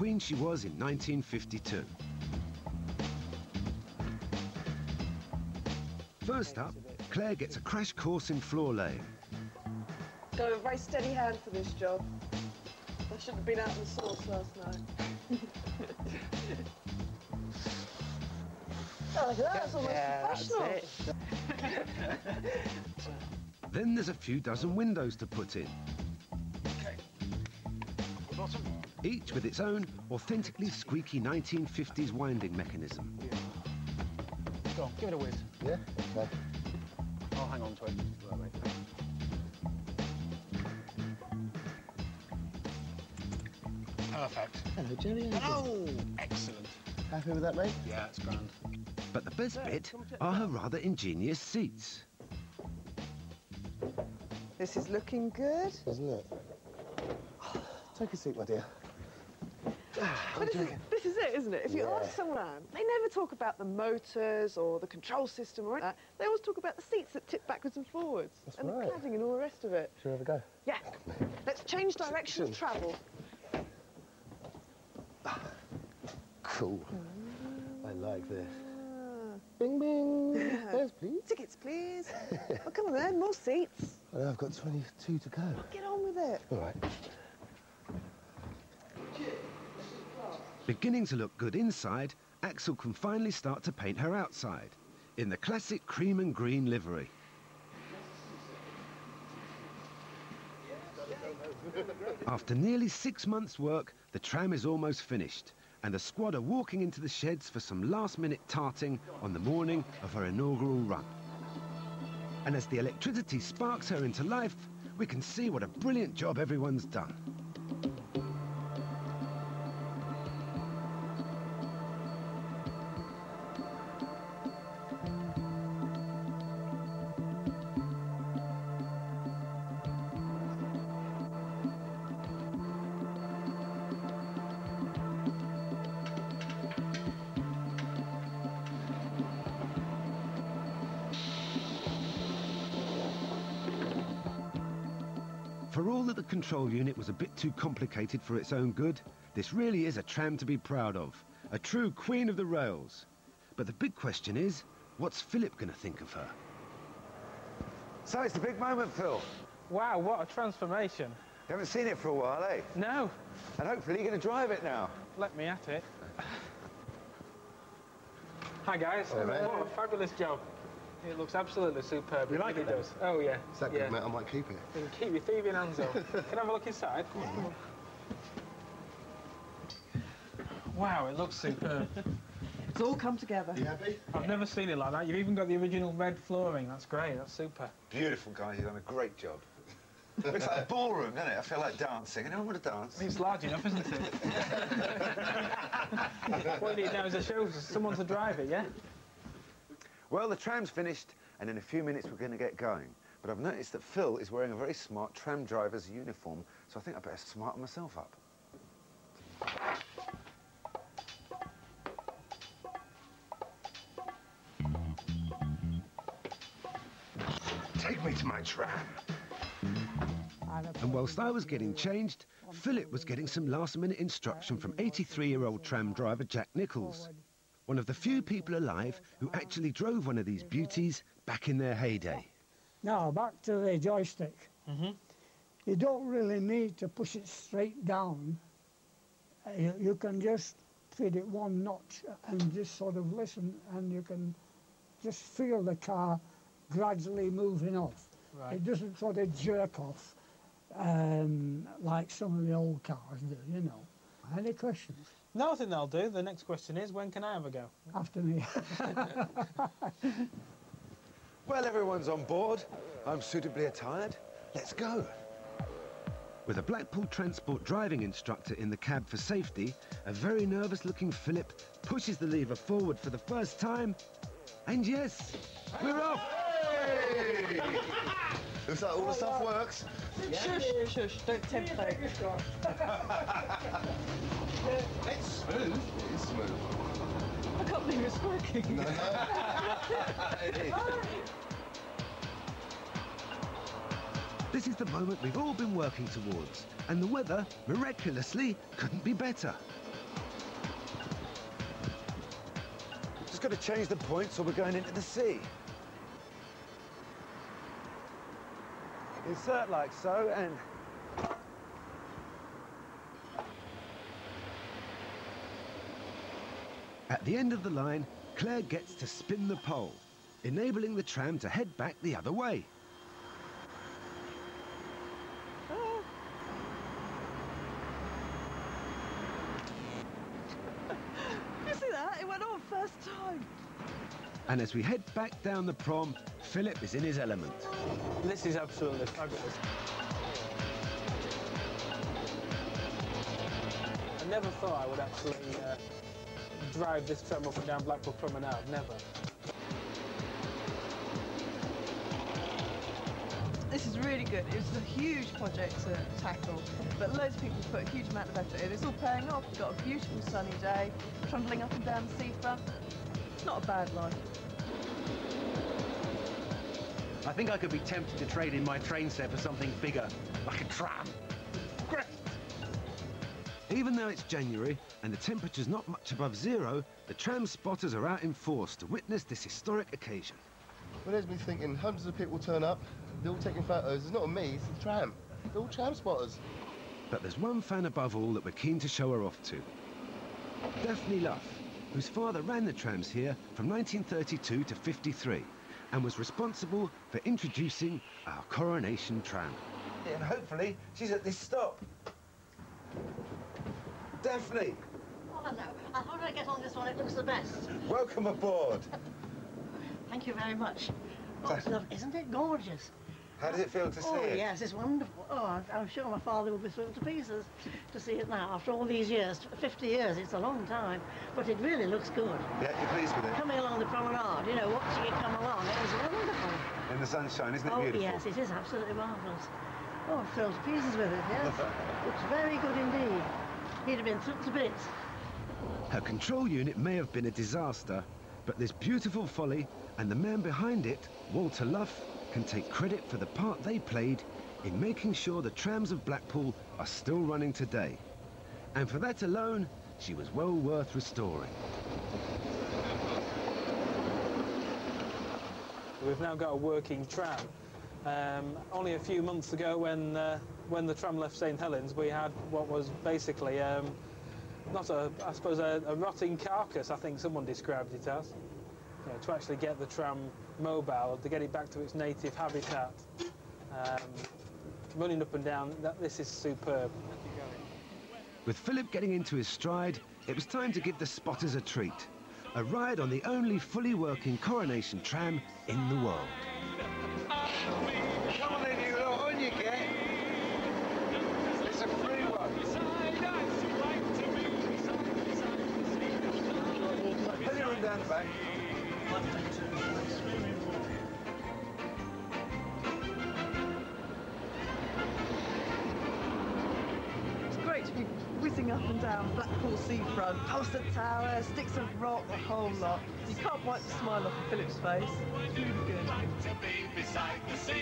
queen she was in 1952. First up, Claire gets a crash course in floor laying. Got a very steady hand for this job. I should have been out in the sauce last night. oh, that's almost Yeah, that's professional. Then there's a few dozen windows to put in. Each with its own authentically squeaky 1950s winding mechanism. Go on, give it a whiz. Yeah? Okay. I'll hang on to it. Perfect. Hello, Jerry. how? Oh, excellent. Happy with that, mate? Yeah, it's grand. But the best bit are her rather ingenious seats. This is looking good. Isn't it? Take a seat, my dear. Ah, but this is, this is it, isn't it? If you Yeah. ask someone, they never talk about the motors or the control system or anything that. They always talk about the seats that tip backwards and forwards That's and right. the cladding and all the rest of it. Shall we have a go? Yeah. Let's change direction of travel. Ah, cool. Mm. I like this. Ah. Bing, bing. There's, please. Tickets, please. oh, come on then, more seats. I know, I've got 22 to go. Get on with it. All right. Beginning to look good inside, Axel can finally start to paint her outside in the classic cream and green livery. After nearly six months' work, the tram is almost finished, and the squad are walking into the sheds for some last-minute tarting on the morning of her inaugural run. And as the electricity sparks her into life, we can see what a brilliant job everyone's done. For all that the control unit was a bit too complicated for its own good, this really is a tram to be proud of. A true queen of the rails. But the big question is, what's Philip going to think of her? So it's the big moment, Phil. Wow, what a transformation. You haven't seen it for a while, eh? No, And hopefully you're going to drive it now. let me at it. Hi guys, Hello, mate. what a fabulous job. It looks absolutely superb. You like really it, then? does. Oh yeah. Is that yeah. good, mate? I might keep it. You can keep your thieving hands up. Can I have a look inside? Wow, it looks superb. It's all come together. You happy? I've never seen it like that. You've even got the original red flooring. That's great. That's super. Beautiful, guys. You've done a great job. Looks like a ballroom, doesn't it? I feel like dancing. Anyone want to dance? It's large enough, isn't it? what you need now is a show, someone to drive it, yeah? Well, the tram's finished, and in a few minutes we're going to get going. But I've noticed that Phil is wearing a very smart tram driver's uniform, so I think I'd better smarten myself up. Take me to my tram. And whilst I was getting changed, Philip was getting some last-minute instruction from 83-year-old tram driver Jack Nichols, one of the few people alive who actually drove one of these beauties back in their heyday. Now, back to the joystick. You don't really need to push it straight down. Uh, You, you can just feed it one notch and just sort of listen, and you can just feel the car gradually moving off. Right. It doesn't sort of jerk off um, like some of the old cars do, you know. Any questions? No, I think that'll do. The next question is, when can I have a go? After me. Well, everyone's on board. I'm suitably attired. Let's go. With a Blackpool Transport driving instructor in the cab for safety, a very nervous-looking Philip pushes the lever forward for the first time, and yes, we're off! Looks like all the stuff works. Shush, shush, shush. Don't tempt fate. it's smooth. It is smooth. I can't believe it's working. No. this is the moment we've all been working towards, and the weather, miraculously, couldn't be better. Just got to change the point so we're going into the sea. Insert like so and... At the end of the line, Claire gets to spin the pole, enabling the tram to head back the other way. You see that? It went on first time. And as we head back down the prom, Philip is in his element. This is absolutely fabulous. I never thought I would actually uh, drive this tram up and down Blackpool Promenade, never. This is really good. It was a huge project to tackle, but loads of people put a huge amount of effort in. It's all paying off. We've got a beautiful sunny day, trundling up and down the seafront. It's not a bad life. I think I could be tempted to trade in my train set for something bigger, like a tram. Great. Even though it's January and the temperature's not much above zero, the tram spotters are out in force to witness this historic occasion. Well, there's me thinking hundreds of people turn up, they're all taking photos. It's not me, it's the tram. They're all tram spotters. But there's one fan above all that we're keen to show her off to. Daphne Luff, whose father ran the trams here from 1932 to 53 and was responsible for introducing our coronation tram. And hopefully she's at this stop. Daphne, Oh, hello. I thought I'd get on this one. It looks the best. welcome aboard. Thank you very much. Oh, it's. Isn't it gorgeous? How does it feel to see Oh, it? yes, it's wonderful. Oh, I'm- I'm sure my father will be thrilled to pieces to see it now. After all these years, 50 years, it's a long time, but it really looks good. Yeah, you're pleased with it? Coming along the promenade, you know, watching it come along, it was wonderful. In the sunshine, isn't it Oh, beautiful? yes, it is absolutely marvellous. Oh, I'm thrilled to pieces with it, yes. looks very good indeed. He'd have been thrilled to bits. Her control unit may have been a disaster, but this beautiful folly and the man behind it, Walter Luff, can take credit for the part they played in making sure the trams of Blackpool are still running today. And for that alone, she was well worth restoring. We've now got a working tram. Um, only a few months ago, when uh, when the tram left St Helens, we had what was basically um, not a, I suppose, a, a rotting carcass. I think someone described it as. You know, to actually get the tram mobile, to get it back to its native habitat, um, running up and down. That, this is superb. With Philip getting into his stride, it was time to give the spotters a treat. A ride on the only fully working coronation tram in the world. Come on then, you little on you get. It's a free one. Plenty of room down the back. It's great to be whizzing up and down Blackpool seafront, Ulster Tower, Sticks of Rock, the whole lot. You can't wipe the smile off of Philip's face. It's really good. to be beside the sea.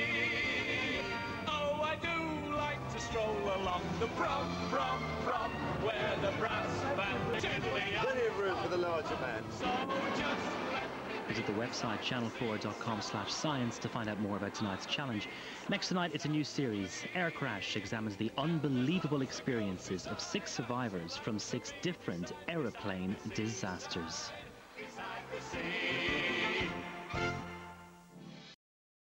Oh, I do like to stroll along the prom, prom, prom, where the brass band gently Plenty of room for the larger man. So just let Visit the website channel4.com slash science to find out more about tonight's challenge. Next tonight, it's a new series. Air Crash examines the unbelievable experiences of six survivors from six different aeroplane disasters.